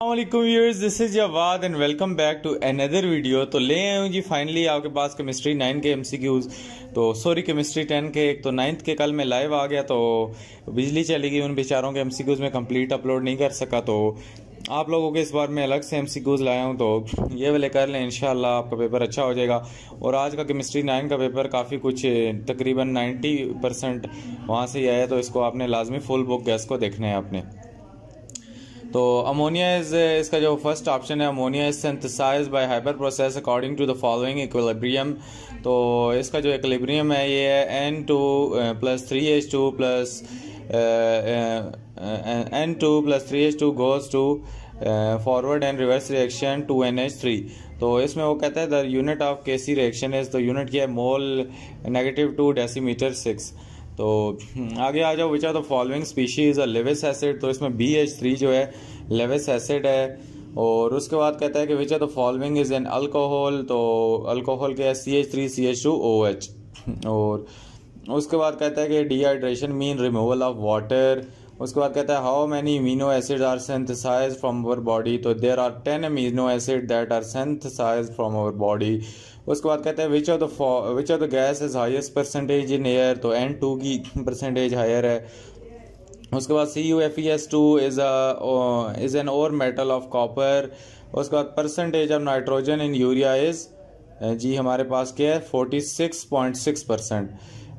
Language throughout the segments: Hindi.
Viewers this is Jawad and welcome back to another video तो ले आए हूँ जी फाइनली आपके पास केमिस्ट्री नाइन के एमसीक्यूज तो सॉरी केमिस्ट्री टेन के एक तो नाइन्थ के कल में लाइव आ गया तो बिजली चली गई उन बेचारों के एमसीक्यूज में कंप्लीट अपलोड नहीं कर सका तो आप लोगों के इस बार मैं अलग से एमसीक्यूज लाया हूँ तो ये वाले कर लें इनशाला आपका पेपर अच्छा हो जाएगा। और आज का केमिस्ट्री नाइन का पेपर काफ़ी कुछ तकरीबन नाइन्टी परसेंट वहाँ से ही आया तो इसको आपने लाजमी फुल बुक गैस को देखना है आपने। तो अमोनिया इज़ इसका जो फ़र्स्ट ऑप्शन है ammonia is synthesise by hyper process according to the following equilibrium तो इसका जो इक्विलिब्रियम है, ये है N two plus three H two plus N two plus three H two goes to forward and reverse reaction to N H three तो इसमें वो कहता है the unit of K C reaction is तो यूनिट क्या है mole negative two decimetre six तो हम्म, आगे आ जाओ which are the following species Lewis acid तो इसमें बी एच थ्री जो है लेविस एसिड है और उसके बाद कहता है कि which are the following is an alcohol तो अल्कोहल क्या है? C H three C H two O H और उसके बाद कहता है कि dehydration mean removal of water उसके बाद कहता है how many amino acid are synthesise from our body तो there are ten amino acid that are synthesise from our body उसके बाद कहते हैं which of the which of the gas is highest percentage in air तो एन टू की परसेंटेज हायर है। उसके बाद C U F E S two is is an ore metal of copper उसके बाद percentage of nitrogen in urea is जी हमारे पास क्या है? Forty six point six percent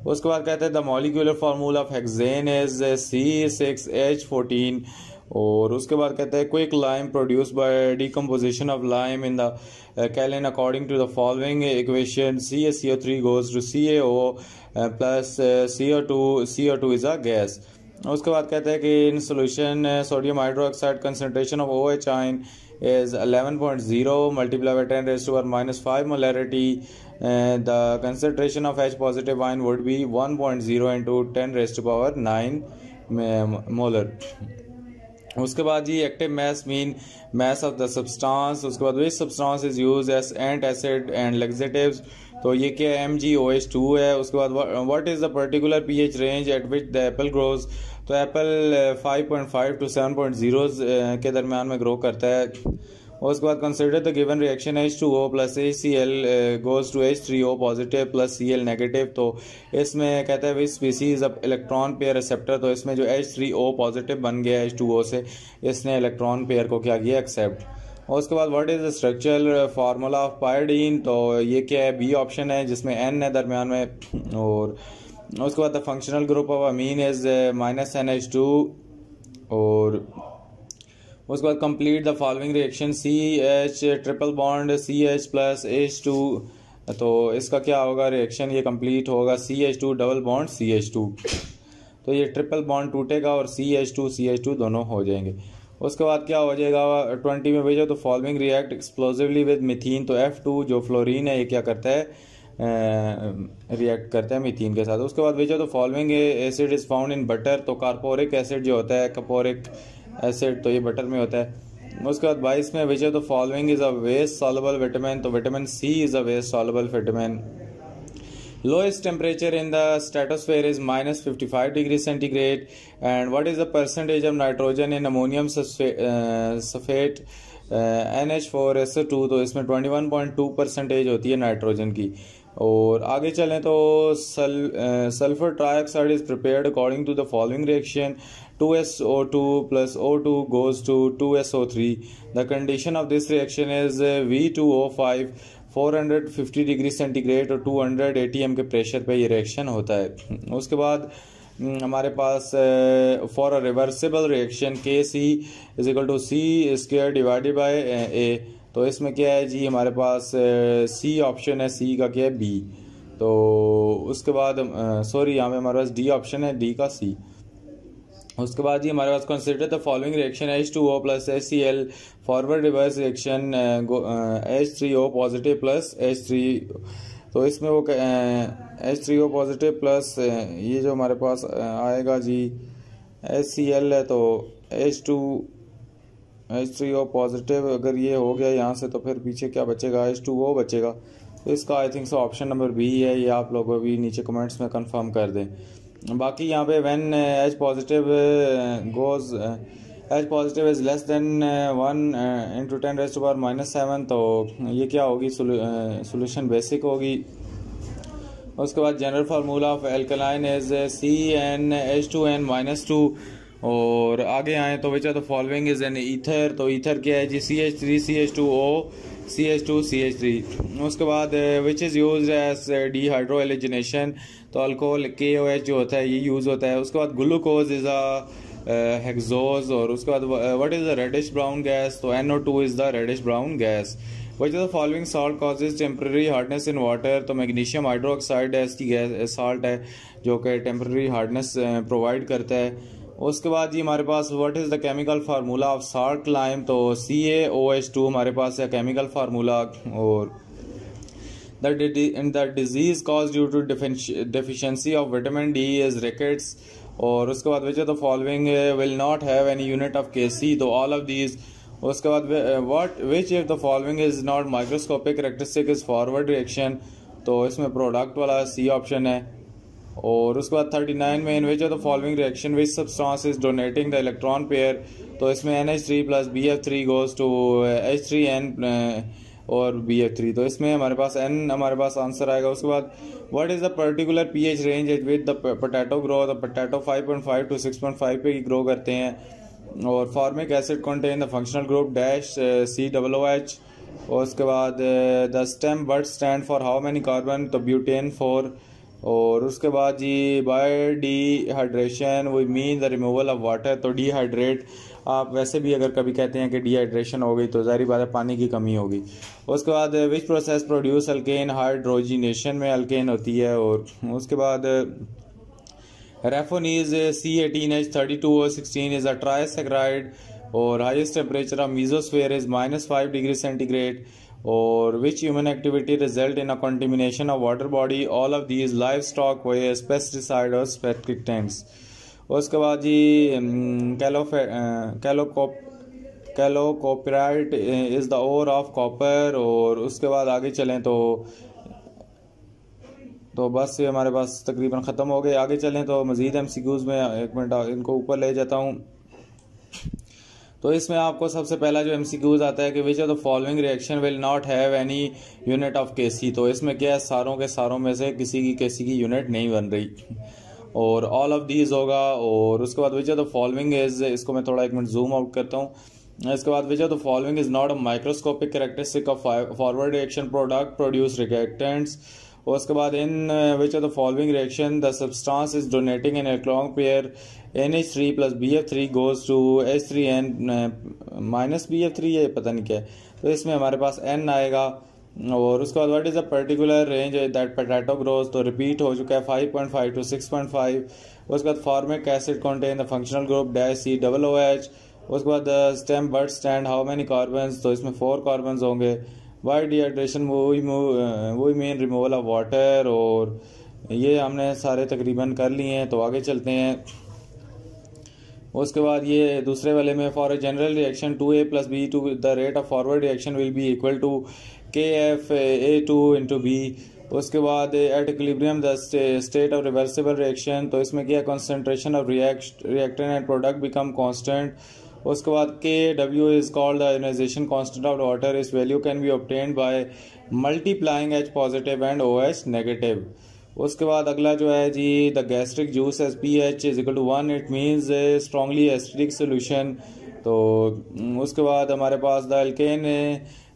उसके बाद कहते हैं the molecular formula of hexane is C six H fourteen और उसके बाद कहते हैं quick lime produce by decomposition of lime in the kiln according to the following equation C A C O three goes to C A O plus C O two C O two is a gas उसके बाद कहते हैं कि in solution sodium hydroxide concentration of O H ion is 11.0 multiplied by 10 raised to power minus 5 molarity and the concentration of H positive ion would be 1.0 into 10 raised to power 9 molar. उसके बाद जी active mass mean mass of the substance उसके बाद which substance is use as antacid and laxatives तो ये क्या M G O H two है। उसके बाद what is the particular P H range at which the apple grows तो apple five point five to seven point zero के दरमियान में ग्रो करता है। और उसके बाद consider the given reaction H two O plus H C L goes to H three O positive plus C L negative तो इसमें कहता है विच स्पीसीज अब इलेक्ट्रॉन पेयर रिसेप्टर तो इसमें जो एच थ्री ओ पॉजिटिव बन गया एच टू ओ से, इसने इलेक्ट्रॉन पेयर को क्या किया? एक्सेप्ट और उसके बाद what is the structural formula of pyridine तो ये क्या है? बी ऑप्शन है, जिसमें एन है दरमियान में, और उसके बाद the functional group of amine is minus N H two और उसके बाद complete the following reaction C H triple bond C H plus H two तो इसका क्या होगा रिएक्शन ये कंप्लीट होगा C H two double bond C H two तो ये ट्रिपल बॉन्ड टूटेगा और C H two C H two दोनों हो जाएँगे। उसके बाद क्या हो जाएगा? ट्वेंटी में भेजो तो following react explosively with methane तो एफ़ टू जो फ्लोरीन है, ये क्या करता है? रिएक्ट करता है मिथीन के साथ। उसके बाद भेजो तो following acid is found in butter तो कार्पोरिक एसिड जो होता है कपोरिक एसिड तो ये बटर में होता है। उसके बाद बाईस में भेजे तो फॉलोइंग इज़ अ वेस्ट सॉलेबल विटामिन तो vitamin C is a waste soluble vitamin lowest temperature in the stratosphere is minus fifty five degree centigrade and what is the percentage of nitrogen in ammonium sulphate N H four S two तो इसमें twenty one point two percentage होती है नाइट्रोजन की। और आगे चलें तो सल sulphur trioxide is prepared according to the following reaction 2SO2 plus O2 goes to 2SO3 the condition of this reaction is V2O5 450 degree centigrade और 200 एटीएम के प्रेशर पे ये रिएक्शन होता है। उसके बाद हमारे पास for a reversible reaction K C is equal to C square divided by A तो इसमें क्या है जी, हमारे पास सी ऑप्शन है सी का क्या है? बी तो उसके बाद सॉरी यहाँ पे हमारे पास डी ऑप्शन है डी का सी उसके बाद जी हमारे पास consider the following reaction H two O plus H C L forward reverse reaction H three O positive plus H three तो इसमें वो H three O positive plus ये जो हमारे पास आएगा जी एच सी एल है तो H two H three O positive अगर ये हो गया यहाँ से तो फिर पीछे क्या बचेगा? एच टू ओ बचेगा। तो इसका I think so option number B है, ये आप लोग अभी नीचे कमेंट्स में कंफर्म कर दें। बाकी यहाँ पे when H positive goes H positive is less than one into ten raised power minus seven तो ये क्या होगी? सोल्यूशन बेसिक होगी। उसके बाद general formula of alkaline is C N H two N minus two और आगे आए तो are the following is an ether तो ईथर क्या है जी? C H three C H two O C H two C H three उसके बाद which is use as dehydrohalogenation तो अल्कोहल के ओ एच जो होता है, ये यूज़ होता है। उसके बाद ग्लूकोज इज़ अ हेक्सोज और उसके बाद what is the reddish brown gas तो N O two is the reddish brown gas which the following salt causes temporary hardness in water तो मैग्नीशियम हाइड्रोक्साइड है, इसकी गैस साल्ट है, जो कि टेम्प्रेरी हार्डनेस प्रोवाइड करता है। उसके बाद जी हमारे पास what is the chemical formula of salt lime तो C A O H two हमारे पास है केमिकल फार्मूला और the disease cause due to deficiency of vitamin D is rickets और उसके बाद which the following will not have any unit of K C तो ऑल ऑफ़ दीज उसके बाद what which if the following is not microscopic characteristic is forward reaction तो इसमें प्रोडक्ट वाला सी ऑप्शन है। और उसके बाद थर्टी नाइन में in which of the following reaction which substance is donating the electron pair तो इसमें N H three plus B F three goes to H three N और बी एफ़ थ्री तो इसमें हमारे पास एन हमारे पास आंसर आएगा। उसके बाद what is the particular P H range with the potato grow the potato five point five to six point five पे ग्रो करते हैं। और formic acid contain the functional group dash C double H और उसके बाद the stem word stand for how many carbon तो ब्यूटेन फॉर और उसके बाद जी by dehydration we mean the removal of water तो डिहाइड्रेट आप वैसे भी अगर कभी कहते हैं कि डिहाइड्रेशन हो गई तो ज़ाहिर बात है पानी की कमी होगी। उसके बाद which process produce alkane hydrogenation में अल्केन होती है, और उसके बाद रेफोनीज C eighteen H thirty two और सिक्सटीन इज़ अ और highest temperature of mesosphere is minus five degree centigrade और which human activity result in a contamination of water body all of these livestock way pesticide और स्पेसिफिक टैंक्स उसके बाद जी कैलोकोप chalcopyrite is the ore of copper और उसके बाद आगे चलें तो तो बस ये हमारे पास तकरीबन ख़त्म हो गए। आगे चलें तो मज़ीद एम सी क्यूज़ में एक मिनट, इनको ऊपर ले जाता हूँ। तो इसमें आपको सबसे पहला जो एम आता है कि which of the following reaction will not have any unit of K C तो इसमें क्या है? सारों के सारों में से किसी की केसी की यूनिट नहीं बन रही। और ऑल ऑफ़ दीज होगा, और उसके बाद which of the following is इसको मैं थोड़ा एक मिनट जूम आउट करता हूँ। इसके बाद which of the following is not a microscopic characteristic of forward reaction product produce reactants उसके बाद in which of the following reaction the substance is donating in electron pair N H three plus B F three goes to H three N minus B F three ये पता नहीं क्या है। तो इसमें हमारे पास एन आएगा, और उसके बाद what is a particular range that potato grows तो रिपीट हो चुका है five point five to six point five उसके बाद formic acid contain the functional group dash C double O H उसके बाद stem word stand how many carbon तो इसमें फोर कार्बन होंगे। वाई डिहाइड्रेशन वही वही मेन रिमूवल ऑफ़ वाटर और ये हमने सारे तकरीबन कर लिए हैं तो आगे चलते हैं। उसके बाद ये दूसरे वाले में for a general reaction two A plus B to the rate of forward reaction will be equal to K F A two into B उसके बाद at equilibrium the state of reversible reaction तो इसमें क्या concentration of react reactant and product become constant उसके बाद K W is called the ionisation constant of water इस value can be obtained by multiplying H positive and O H negative उसके बाद अगला जो है जी the gastric juice as P H is equal to one it means a strongly acidic solution तो उसके बाद हमारे पास the alkane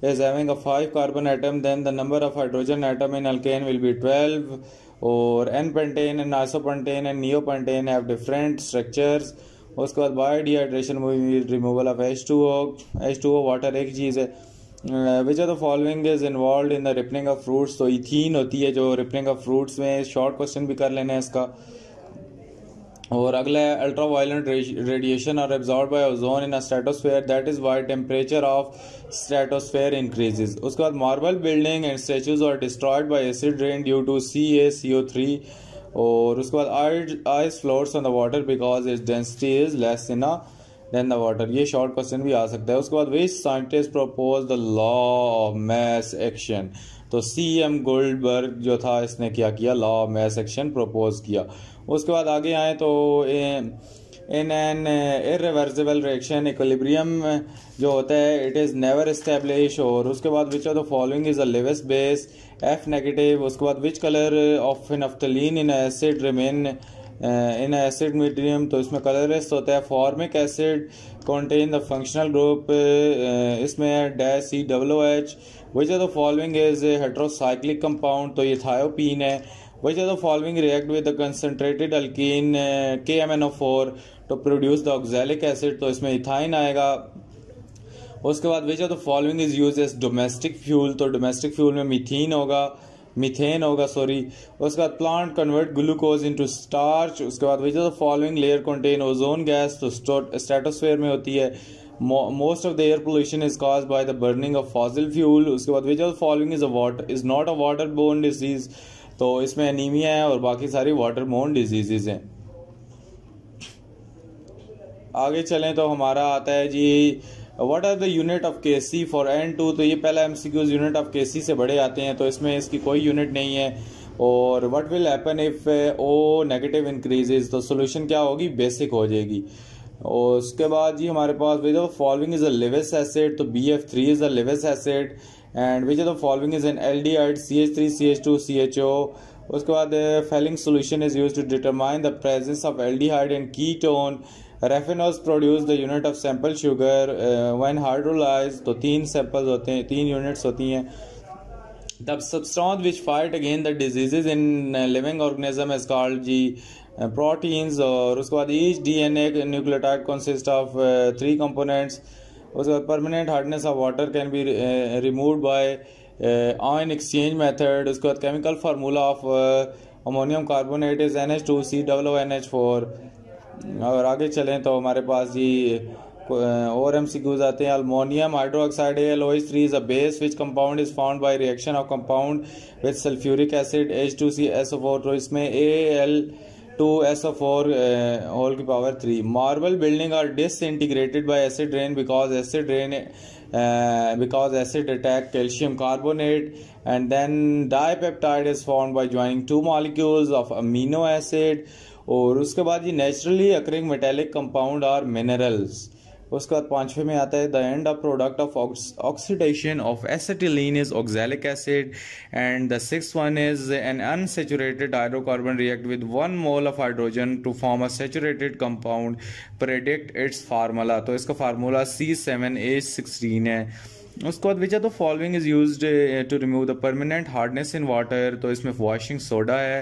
is having a 5 carbon atom. Then the number of hydrogen atom in alkane will be 12 or n-pentane and isopentane and neopentane have different structures. उसके बाद bio dehydration removal of H two O H two O water एक चीज़ है which are the following is involve in the ripening of fruits तो इथीन होती है जो रिपनिंग ऑफ़ फ्रूट्स में शॉर्ट क्वेश्चन भी कर लेना है इसका। और अगला है अल्ट्रा वायलेंट रेडिएशन और absorb by ozone in stratosphere that is why temperature of stratosphere increases उसके बाद marble building and statues are destroyed by acid rain due to C A C O three और उसके बाद ice floats on the water because its density is less in than the water ये शॉर्ट क्वेश्चन भी आ सकता है। उसके बाद which scientist propose the law of mass action तो सी एम गोल्डबर्ग जो था, इसने क्या किया? Law of mass action propose किया। उसके बाद आगे आए तो in an irreversible reaction equilibrium जो होता है इट इज़ नेवर इस्टेब्लिश और उसके बाद which of the following is a Lewis base F negative उसके बाद which colour of phenolphthalein in acid remain in acid medium तो इसमें कलरलेस होता है formic acid contain the functional group इसमें dash C double H which are the following is heterocyclic compound तो ये थायोपीन है the following react with the concentrated alkyne K M N O four to produce the oxalic acid तो इसमें इथाइन आएगा। उसके बाद which are the following is use as domestic fuel तो डोमेस्टिक फ्यूल में मिथीन होगा मीथेन होगा सॉरी उसके बाद plant convert glucose into starch उसके बाद which the following layer contain ozone gas तो स्टेटोस्फेयर में होती है। Most of the air pollution is cause by the burning of fossil fuel उसके बाद which of following is a water is not a water borne disease तो इसमें एनीमिया है और बाकी सारी वाटर बोर्न डिजीजेज हैं। आगे चलें तो हमारा आता है जी what are the unit of K C for N two तो ये पहला M C Qs unit of K C से बड़े आते हैं तो इसमें इसकी कोई यूनिट नहीं है। और what will happen if O negative increases तो सोल्यूशन क्या होगी? बेसिक हो जाएगी। और उसके बाद जी हमारे पास with following is a Lewis acid तो B F three is a Lewis acid and which the following is an aldehyde C H three C H two C H O उसके बाद Fehling solution is use to determine the presence of aldehyde and ketone raffinose produce the unit of sample sugar one hydrolyse तो तीन सैंपल्स होते हैं, तीन यूनिट्स होती हैं. The substance which fight again the diseases in living organism is called ji proteins और उसके बाद each D N A nucleotide consist of three components उसके बाद permanent hardness of water can be remove by ion exchange method उसके बाद chemical formula of ammonium carbonate is N H two C double N H four और आगे चलें तो हमारे पास ये और एम सी क्यूज आते हैं। Aluminium hydroxide L OH three is a base which compound is found by reaction of compound with sulphuric acid H two C S O four तो इसमें A L two S of four whole की power three marble building are disintegrated by acid rain because acid rain because acid attack calcium carbonate and then dipeptide is form by joining two molecules of amino acid और उसके बाद ये naturally occurring metallic compound are minerals उसके बाद पांचवे में आता है the end of product of oxidation of acetylene is oxalic acid and the six one is an unsaturated hydrocarbon react with one mole of hydrogen to form a saturated compound predict its formula तो इसका formula C seven H sixteen है। उसके बाद which are the following is use to remove the permanent hardness in water? तो इसमें वॉशिंग सोडा है।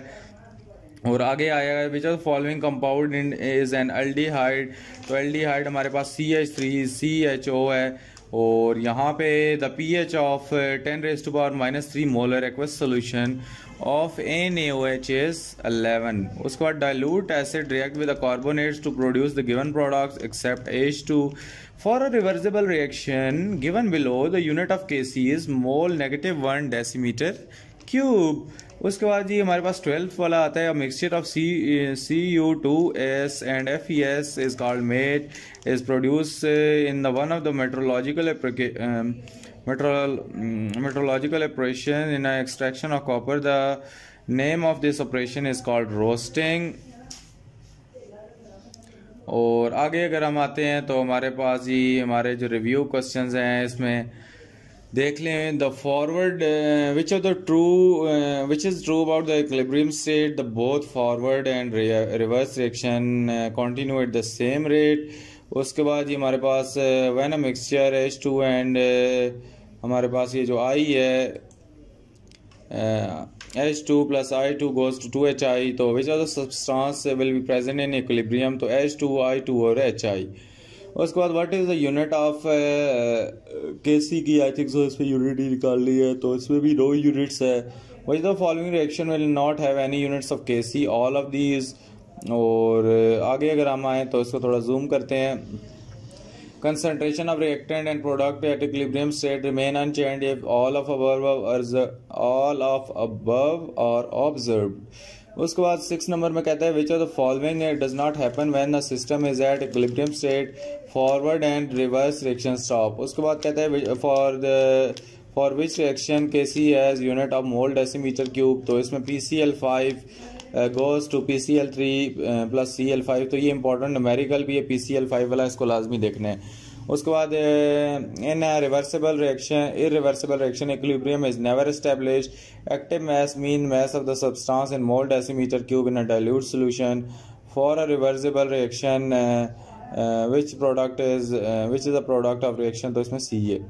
और आगे आएगा which are following compound in is an aldehyde तो एल्डिहाइड हमारे पास C H three C H O है, और यहाँ पे the P H of ten raise to power minus three molar aqueous solution of N A O H is eleven उसके बाद dilute acid react with carbonates to produce the given products except H two for a reversible reaction given below the unit of K C is mole negative one decimetre cube उसके बाद जी हमारे पास ट्वेल्थ वाला आता है mixture of C C U two S and F E S is called matte is produce in the one of the metrological metrological operation in extraction of copper. The name of this operation is called roasting. और आगे अगर हम आते हैं तो हमारे पास ही हमारे जो रिव्यू क्वेश्चंस हैं, इसमें देख लें the forward which are the true which is true about the equilibrium state the both forward and reverse reaction continue at the same rate उसके बाद ये हमारे पास वैन मिक्सचर एच टू एंड हमारे पास ये जो आई है H two plus I two goes to two H I तो which are the will be present in equilibrium तो एच टू आई टू और एच आई उसके बाद what is the unit of K C की आई थिंक सो इस पर यूनिट ही निकाल ली है तो इसमें भी दो यूनिट्स है। वही the following reaction will not have any units of K C all of these और uh, आगे अगर हम आए तो इसको थोड़ा जूम करते हैं। Concentration of reactant and product at equilibrium state remain unchanged if all of above are all of above are observed उसके बाद सिक्स नंबर में कहता है which of the following does not happen when the system is at equilibrium state forward and reverse reaction stop उसके बाद कहता है for the for which reaction K C as unit of mole decimetre cube तो इसमें P C L five goes to P C L three plus C L five तो ये इंपॉर्टेंट न्यूमेरिकल भी है पी सी एल फाइव वाला इसको लाजमी देखना है। उसके बाद in reversible reaction irreversible reaction equilibrium is never establish active mass mean mass of the substance in mole decimetre cube in a dilute solution for a reversible reaction which product is which is a product of reaction तो इसमें सी ए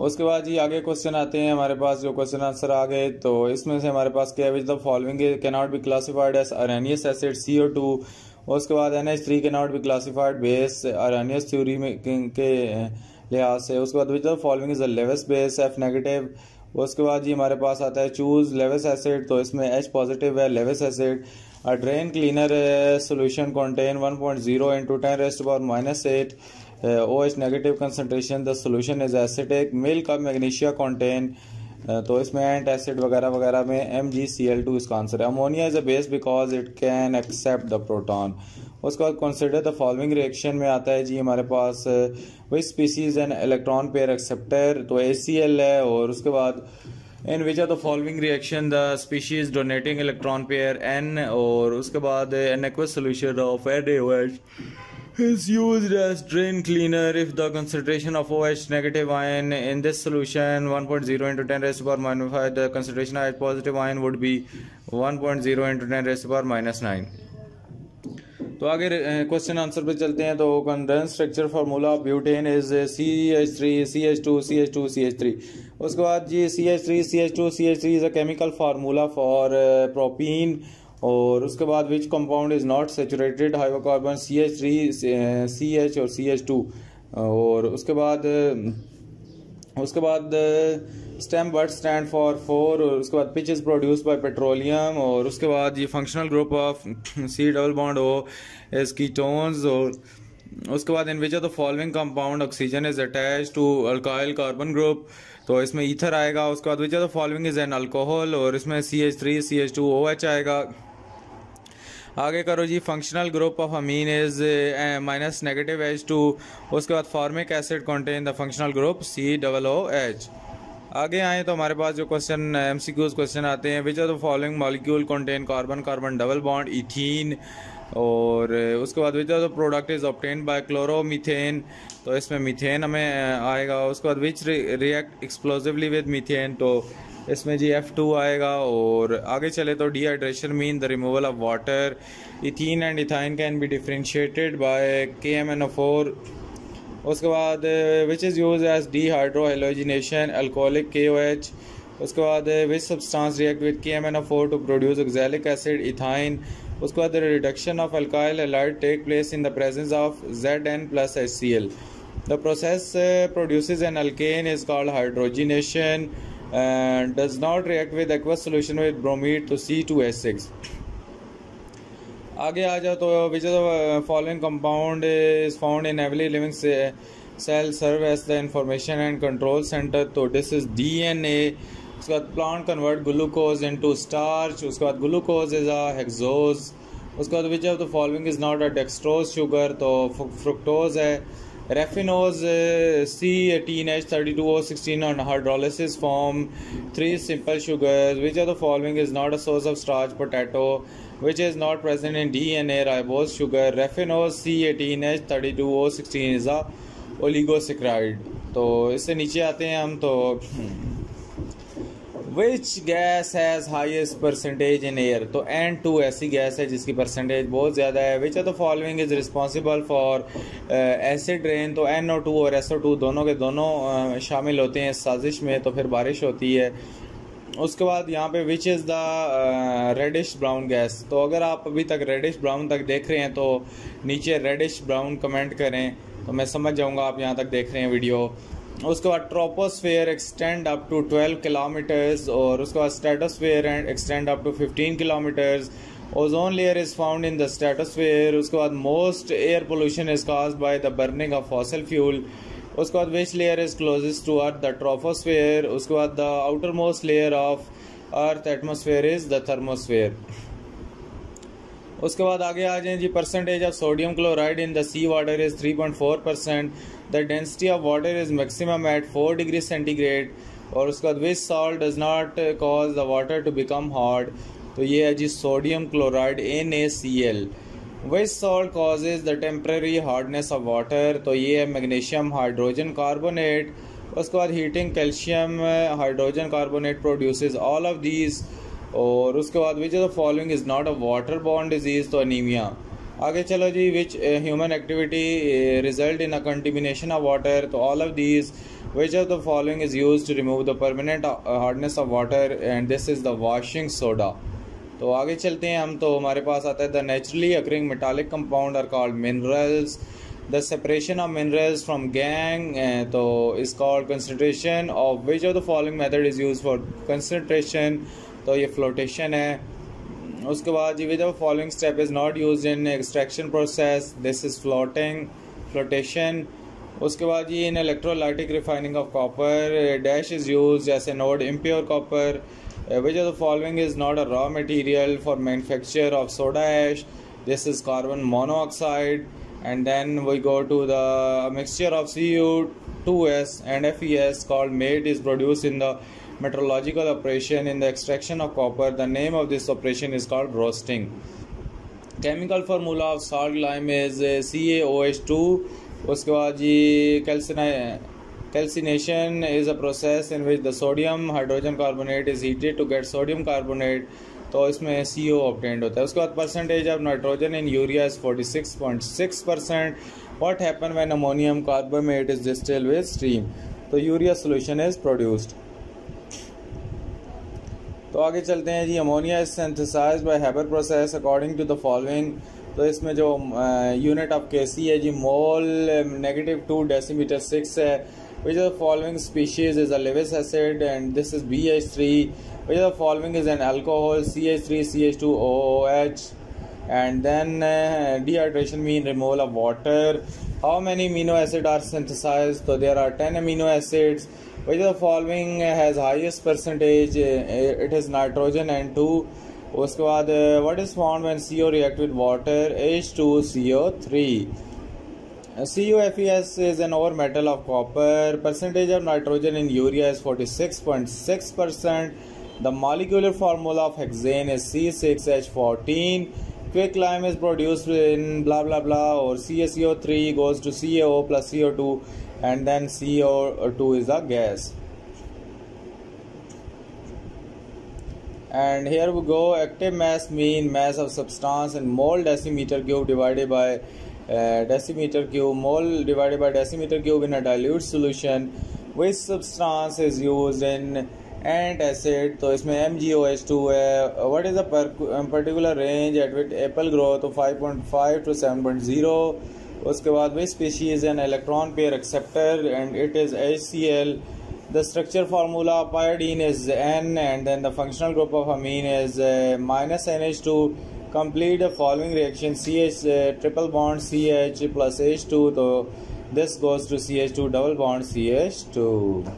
उसके बाद जी आगे क्वेश्चन आते हैं, हमारे पास जो क्वेश्चन आंसर आ गए तो इसमें से हमारे पास क्या है? Which the following can not be classified as Arrhenius acid C O two उसके बाद N H three can not be classified base Arrhenius theory में के लिहाज से। उसके बाद which the following is a Lewis base F negative उसके बाद जी हमारे पास आता है चूज़ लेवस एसिड तो इसमें एच पॉजिटिव है Lewis acid a drain cleaner solution contain one point zero into ten raised power minus eight O H negative concentration the solution is acidic milk of magnesia contain तो इसमें एंट एसिड वगैरह वगैरह में M G C L two इसका आंसर है। Ammonia is a base because it can accept the proton उसके बाद कंसिडर द फॉलोइंग रिएक्शन में आता है जी, हमारे पास which species and electron pair acceptor तो ए सी एल है और उसके बाद in which are the following reaction the species donating electron pair N और उसके बाद an aqueous solution of N A is used as drain cleaner if the concentration of OH negative ion in this solution 1.0 into 10 raised to power minus 5 the concentration of positive ion would be 1.0 into 10 raised to power minus 9 तो आगे क्वेश्चन आंसर पे चलते हैं तो condense structure formula butane is C H three C H two C H two C H three उसके बाद जी C H three C H two C H three is a chemical formula for propene और उसके बाद which compound is not saturated hydrocarbon C H three C H और सी एच टू और उसके बाद उसके बाद stem word stand for four और उसके बाद pitch is produce by petroleum और उसके बाद ये functional group of C double bond हो इज़ कीटोन्स और उसके बाद in which of the following compound oxygen is attach to alkyl carbon group तो इसमें ईथर आएगा, उसके बाद which of the following is an alcohol और इसमें C H three C H two O H आएगा। आगे करो जी functional group of amine is minus negative H two उसके बाद formic acid contain the functional group C double O H आगे आए तो हमारे पास जो question M C Qs question आते हैं which are the following molecule contain carbon carbon double bond ethene और uh, उसके बाद which are the product is obtain by chloromethane तो इसमें मीथेन हमें uh, आएगा उसके बाद which react explosively with methane तो इसमें जी एफ़ टू आएगा और आगे चले तो dehydration mean the removal of water ethene and ethyne can be differentiated by K M N O four उसके बाद which is use as dehydrohalogenation alcoholic K O H उसके बाद which substance react with K M N O four to produce oxalic acid ethyne उसके बाद reduction of alkyl halide take place in the presence of Z N plus H C L the process produce an alkane is called hydrogenation and does not react with aqueous solution with bromide to C2H6 आगे आ जाओ तो which of following compound is found in every living cell serve as the information and control center तो दिस इज़ डीएनए उसके बाद plant convert glucose in to starch उसके बाद ग्लूकोज इज़ अ उसके बाद which of the following is not a dextrose sugar तो फ्रुक्टोज है. Raffinose C teen H thirty two O sixteen on hydrolysis form three simple sugar which are the following is not a source of starch potato which is not present in D N A ribose sugar raffinose C eighteen H thirty two O sixteen is a oligosaccharide तो इससे नीचे आते हैं हम तो. Which gas has highest percentage in air तो एन टू ऐसी गैस है जिसकी परसेंटेज बहुत ज़्यादा है which are the following is responsible for acid rain तो एन ओ टू और एस ओ टू दोनों के दोनों uh, शामिल होते हैं साजिश में तो फिर बारिश होती है। उसके बाद यहाँ पे which is the reddish brown gas तो अगर आप अभी तक रेडिश ब्राउन तक देख रहे हैं तो नीचे रेडिश ब्राउन कमेंट करें। तो मैं समझ जाऊँगा आप यहाँ तक देख रहे हैं वीडियो उसके बाद troposphere extend up to 12 kilometres और उसके बाद stratosphere and extend up to 15 kilometres ozone layer is found in the stratosphere उसके बाद most air pollution is cause by the burning of fossil fuel उसके बाद which layer is closest to earth the troposphere उसके बाद the outer most layer of earth atmosphere is the thermosphere उसके बाद आगे आ जाए जी percentage of sodium chloride in the sea water is 3.4 percent the density of water is maximum at four degree centigrade और उसके बाद which salt does not cause the water to become hot तो ये है जी sodium chloride N A C L which salt causes the temporary hardness of water तो ये है मैग्नीशियम हाइड्रोजन कार्बोनेट उसके बाद heating calcium hydrogen carbonate produces all of these और उसके बाद which is the following is not a water bond disease तो अनीमिया आगे चलो जी which human activity result in a contamination of water तो all of these which of the following is use to remove the permanent hardness of water and this is the washing soda तो आगे चलते हैं, हम तो हमारे पास आता है the naturally occurring metallic compound are called minerals the separation of minerals from gangue तो is called concentration of which of the following method is use for concentration तो ये फ्लोटेशन है. उसके बाद ये जब following step is not use in extraction process this is floating flotation उसके बाद जी in electrolytic refining of copper dash is use जैसे anode impure copper which of the following is not a raw material for manufacture of soda ash this is carbon monoxide and then we go to the mixture of C U two S and F E S called matte is produce in the metrological operation in the extraction of copper. The name of this operation is called roasting. Chemical formula of salt lime is uh, CaOH2. उसके बाद जी कैल्सिना Calcination is a process in which the sodium hydrogen carbonate is heated to get sodium carbonate तो इसमें सी ओ ऑप्टेंड होता है उसके बाद percentage of nitrogen in urea is 46.6 percent what happen when ammonium carbamate is distil with steam तो यूरिया सोल्यूशन इज़ प्रोड्यूस्ड तो आगे चलते हैं जी ammonia is synthesise by Haber process according to the following तो इसमें जो यूनिट ऑफ़ केसी है जी mole negative two decimetre six है which of following species is अविस acid and this is B H three which of following is an alcohol C H three C H two O H and then dehydration mean removal of water how many amino acid are synthesise तो there are ten amino acids which of the following has highest percentage uh, it is nitrogen and 2 उसके बाद what is found when CO react with water H2CO3 CuFeS is an ore metal of copper. Percentage of nitrogen in urea is 46.6%. The molecular formula of hexane is C6H14. Quicklime is produced in blah blah blah or CaCO3 goes to CaO plus CO2 and then CO2 is a gas. And here we go active mass mean mass of substance in mole decimeter cube divided by decimeter cube mole divided by decimeter cube in a dilute solution which substance is used in ant acid तो इसमें MgOH2 है what is the particular range at which apple grow तो 5.5 to 7.0 उसके बाद which species an electron pair acceptor and it is HCl the structure formula of iodine is N and then the functional group of amine is uh, minus NH2 complete the following reaction CH uh, triple bond CH plus H2 so this goes to CH2 double bond CH2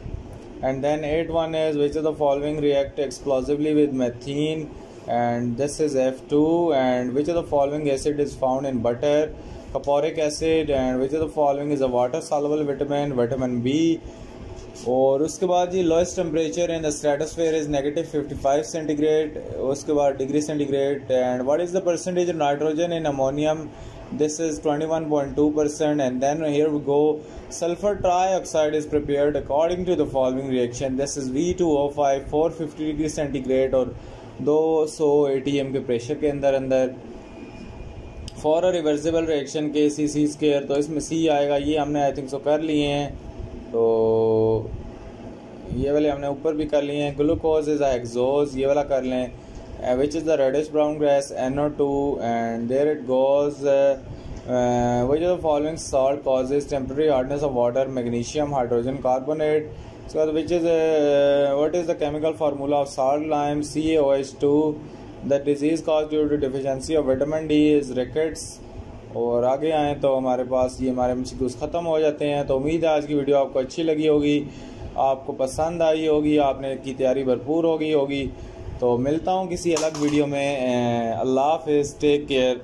and then 8 is which of the following react explosively with methane and this is F2 and which of the following acid is found in butter Caproic acid and which is the following is a water soluble vitamin vitamin B और उसके बाद जी lowest temperature in the stratosphere is negative fifty five centigrade उसके बाद degree centigrade and what is the percentage of nitrogen in ammonium this is twenty one point two percent and then here go sulphur trioxide is prepare according to the following reaction this is V two O five four fifty degree centigrade और दो सौ ए टी एम के प्रेशर के अंदर अंदर। For a reversible reaction K C C square तो इसमें सी आएगा ये हमने आई थिंक सो कर लिए हैं। तो ये वाले हमने ऊपर भी कर लिए हैं। ग्लूकोज इज़ एक्जोज ये वाला कर लें which is the reddish brown gas N O two and there it goes which the following salt causes temporary hardness of water magnesium hydrogen carbonate so is is uh, what is the chemical formula of salt lime CaOH2 the disease cause due to deficiency of vitamin D is rickets और आगे आए तो हमारे पास ये हमारे एम ख़त्म हो जाते हैं। तो उम्मीद है आज की वीडियो आपको अच्छी लगी होगी, आपको पसंद आई होगी, आपने की तैयारी भरपूर होगी होगी। तो मिलता हूँ किसी अलग वीडियो में। अल्लाह हाफ़ टेक केयर